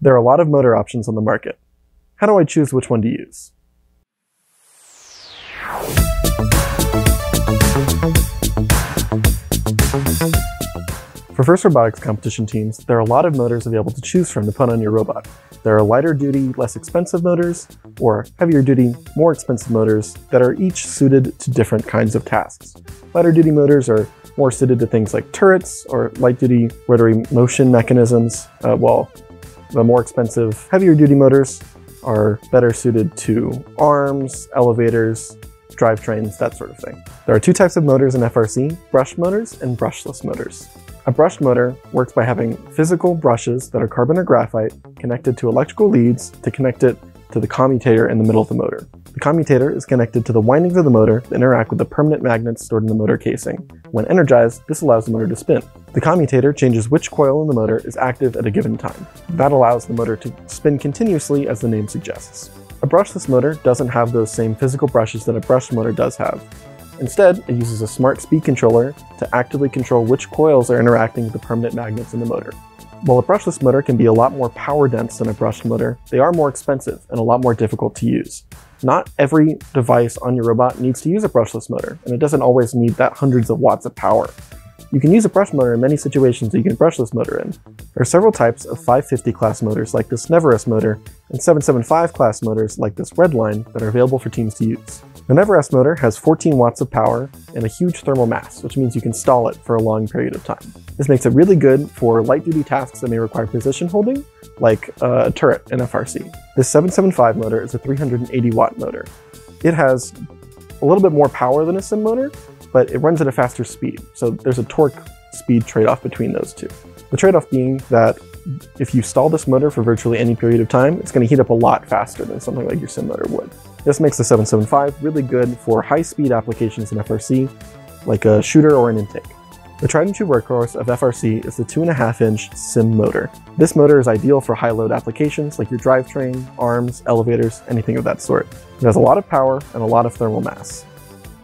There are a lot of motor options on the market. How do I choose which one to use? For FIRST Robotics competition teams, there are a lot of motors available to choose from to put on your robot. There are lighter duty, less expensive motors, or heavier duty, more expensive motors that are each suited to different kinds of tasks. Lighter duty motors are more suited to things like turrets or light duty rotary motion mechanisms, uh, while the more expensive heavier duty motors are better suited to arms, elevators, drivetrains, that sort of thing. There are two types of motors in FRC, brush motors and brushless motors. A brushed motor works by having physical brushes that are carbon or graphite connected to electrical leads to connect it to the commutator in the middle of the motor. The commutator is connected to the windings of the motor that interact with the permanent magnets stored in the motor casing. When energized, this allows the motor to spin. The commutator changes which coil in the motor is active at a given time. That allows the motor to spin continuously as the name suggests. A brushless motor doesn't have those same physical brushes that a brushed motor does have, Instead, it uses a smart speed controller to actively control which coils are interacting with the permanent magnets in the motor. While a brushless motor can be a lot more power dense than a brushed motor, they are more expensive and a lot more difficult to use. Not every device on your robot needs to use a brushless motor, and it doesn't always need that hundreds of watts of power. You can use a brush motor in many situations that you can brushless motor in. There are several types of 550 class motors like this Neverest motor, and 775 class motors like this Redline that are available for teams to use. The Neverest motor has 14 watts of power and a huge thermal mass, which means you can stall it for a long period of time. This makes it really good for light-duty tasks that may require position holding, like uh, a turret in FRC. This 775 motor is a 380 watt motor. It has a little bit more power than a CIM motor, but it runs at a faster speed, so there's a torque speed trade-off between those two. The trade-off being that if you stall this motor for virtually any period of time, it's going to heat up a lot faster than something like your CIM motor would. This makes the 775 really good for high-speed applications in FRC, like a shooter or an intake. The tried and true workhorse of FRC is the 2.5 inch CIM motor. This motor is ideal for high load applications like your drivetrain, arms, elevators, anything of that sort. It has a lot of power and a lot of thermal mass.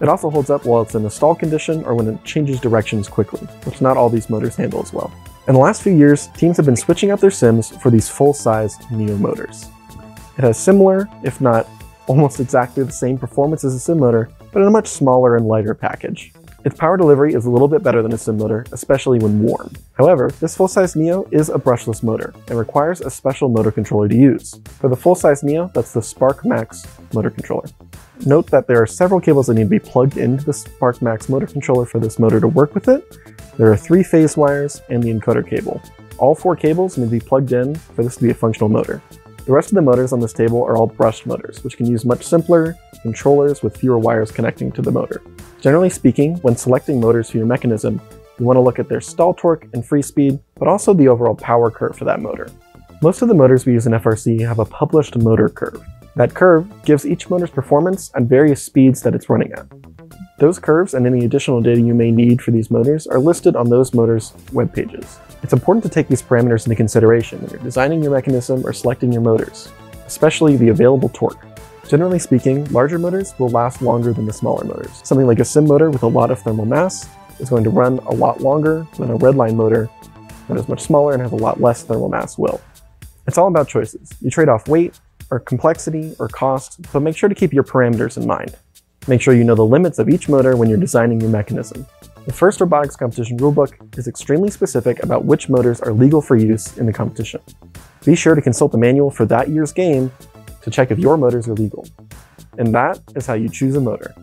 It also holds up while it's in a stall condition or when it changes directions quickly, which not all these motors handle as well. In the last few years, teams have been switching out their CIMs for these full-sized Neo motors. It has similar, if not almost exactly the same performance as a CIM motor, but in a much smaller and lighter package. Its power delivery is a little bit better than a CIM motor, especially when warm. However, this full-size Neo is a brushless motor and requires a special motor controller to use. For the full-size Neo, that's the Spark Max motor controller. Note that there are several cables that need to be plugged into the Spark Max motor controller for this motor to work with it. There are three phase wires and the encoder cable. All four cables need to be plugged in for this to be a functional motor. The rest of the motors on this table are all brushed motors, which can use much simpler controllers with fewer wires connecting to the motor. Generally speaking, when selecting motors for your mechanism, you want to look at their stall torque and free speed, but also the overall power curve for that motor. Most of the motors we use in FRC have a published motor curve. That curve gives each motor's performance at various speeds that it's running at. Those curves and any additional data you may need for these motors are listed on those motors' web pages. It's important to take these parameters into consideration when you're designing your mechanism or selecting your motors, especially the available torque. Generally speaking, larger motors will last longer than the smaller motors. Something like a CIM motor with a lot of thermal mass is going to run a lot longer than a redline motor that is much smaller and has a lot less thermal mass will. It's all about choices. You trade off weight, or complexity, or cost, but make sure to keep your parameters in mind. Make sure you know the limits of each motor when you're designing your mechanism. The FIRST robotics competition rulebook is extremely specific about which motors are legal for use in the competition. Be sure to consult the manual for that year's game to check if your motors are legal. And that is how you choose a motor.